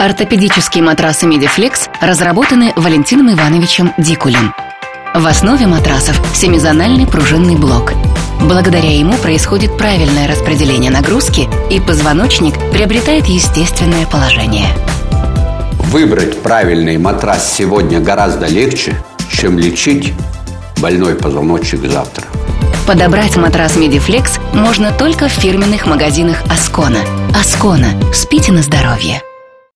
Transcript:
Ортопедические матрасы Mediflex разработаны Валентином Ивановичем Дикулем. В основе матрасов семизональный пружинный блок. Благодаря ему происходит правильное распределение нагрузки, и позвоночник приобретает естественное положение. Выбрать правильный матрас сегодня гораздо легче, чем лечить больной позвоночник завтра. Подобрать матрас Mediflex можно только в фирменных магазинах Аскона. Аскона. Спите на здоровье.